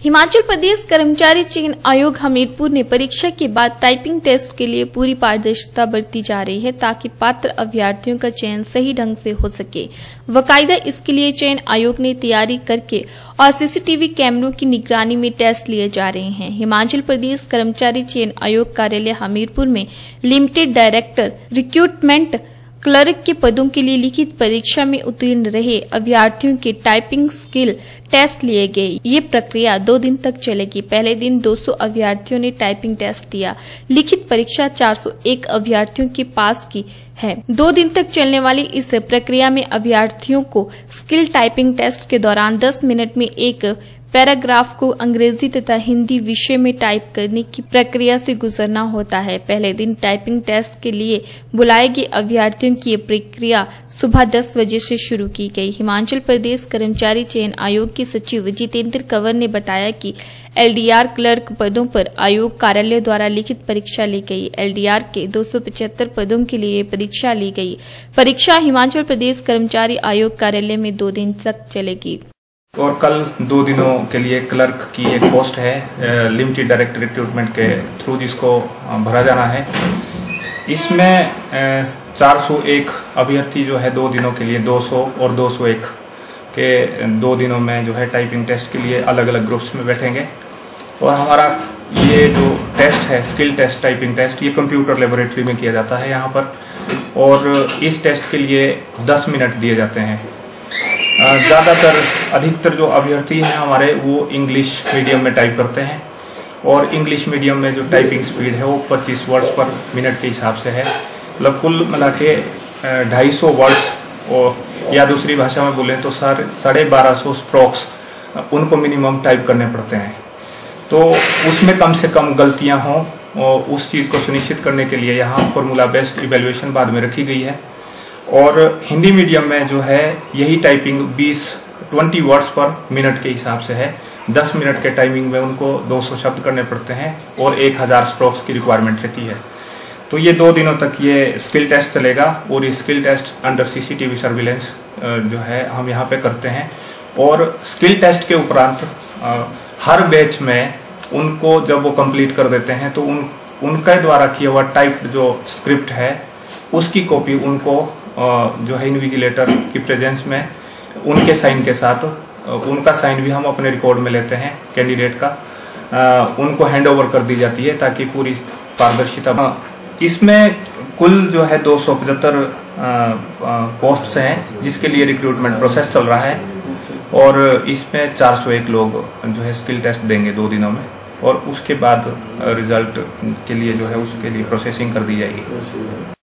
हिमाचल प्रदेश कर्मचारी चयन आयोग हमीरपुर ने परीक्षा के बाद टाइपिंग टेस्ट के लिए पूरी पारदर्शिता बरती जा रही है ताकि पात्र अभ्यर्थियों का चयन सही ढंग से हो सके। वकायदा इसके लिए चयन आयोग ने तैयारी करके और सीसीटीवी कैमरों की निगरानी में टेस्ट लिए जा रहे हैं। हिमाचल प्रदेश कर्मचारी चयन आयोग कार्यालय हमीरपुर में लिमिटेड डायरेक्टर रिक्रूटमेंट क्लर्क के पदों के लिए लिखित परीक्षा में उत्तीर्ण रहे अभ्यर्थियों के टाइपिंग स्किल टेस्ट लिए गए। ये प्रक्रिया दो दिन तक चलेगी। पहले दिन 200 अभ्यर्थियों ने टाइपिंग टेस्ट दिया। लिखित परीक्षा 401 अभ्यर्थियों के पास की है। दो दिन तक चलने वाली इस प्रक्रिया में अभ्यर्थियों को स्किल टाइपिंग टेस्ट के दौरान 10 मिनट में एक पैराग्राफ को अंग्रेज़ी तथा हिंदी विषय में टाइप करने की प्रक्रिया से गुजरना होता है। पहले दिन टाइपिंग टेस्ट के लिए बुलाए गए अभ्यर्थियों की प्रक्रिया सुबह 10 बजे से शुरू की गई। हिमाचल प्रदेश कर्मचारी चयन आयोग के सचिव जितेंद्र कंवर ने बताया कि एलडीआर क्लर्क पदों पर आयोग कार्यालय द्वारा लिखित परीक्षा ली गई। एलडीआर के दो सौ पचहत्तर पदों के लिए परीक्षा ली गई। परीक्षा हिमाचल प्रदेश कर्मचारी आयोग कार्यालय में दो दिन तक चलेगी। और कल दो दिनों के लिए क्लर्क की एक पोस्ट है लिमिटेड डायरेक्टर रिक्रूटमेंट के थ्रू जिसको भरा जाना है। इसमें 401 अभ्यर्थी जो है दो दिनों के लिए 200 और 201 के दो दिनों में जो है टाइपिंग टेस्ट के लिए अलग अलग ग्रुप्स में बैठेंगे। और हमारा ये जो टेस्ट है, स्किल टेस्ट, टाइपिंग टेस्ट, ये कंप्यूटर लेबोरेटरी में किया जाता है यहाँ पर। और इस टेस्ट के लिए 10 मिनट दिए जाते हैं। ज़्यादातर अधिकतर जो अभ्यर्थी हैं हमारे, वो इंग्लिश मीडियम में टाइप करते हैं। और इंग्लिश मीडियम में जो टाइपिंग स्पीड है, वो 25 वर्ड्स पर मिनट के हिसाब से है। मतलब कुल मिला के ढाई सौ वर्ड्स और, या दूसरी भाषा में बोले तो साढ़े बारह सौ स्ट्रोक्स उनको मिनिमम टाइप करने पड़ते हैं। तो उसमें कम से कम गलतियाँ हों, और उस चीज़ को सुनिश्चित करने के लिए यहाँ फॉर्मूला बेस्ड इवेल्युएशन बाद में रखी गई है। और हिंदी मीडियम में जो है, यही टाइपिंग 20 20 वर्ड्स पर मिनट के हिसाब से है। 10 मिनट के टाइमिंग में उनको 200 शब्द करने पड़ते हैं और 1000 स्ट्रोक्स की रिक्वायरमेंट रहती है। तो ये दो दिनों तक ये स्किल टेस्ट चलेगा और ये skill test under CCTV surveillance जो है, हम यहाँ पे करते हैं। और स्किल टेस्ट के उपरांत हर बैच में उनको जब वो कंप्लीट कर देते हैं तो उन, उनके द्वारा किया हुआ टाइप जो स्क्रिप्ट है, उसकी कॉपी उनको जो है इन्विजिलेटर की प्रेजेंस में, उनके साइन के साथ उनका साइन भी हम अपने रिकॉर्ड में लेते हैं कैंडिडेट का। उनको हैंड ओवर कर दी जाती है ताकि पूरी पारदर्शिता इसमें कुल जो है दो सौ पचहत्तर पोस्ट हैं, जिसके लिए रिक्रूटमेंट प्रोसेस चल रहा है। और इसमें 401 लोग जो है स्किल टेस्ट देंगे दो दिनों में। और उसके बाद रिज़ल्ट के लिए जो है उसके लिए प्रोसेसिंग कर दी जाएगी।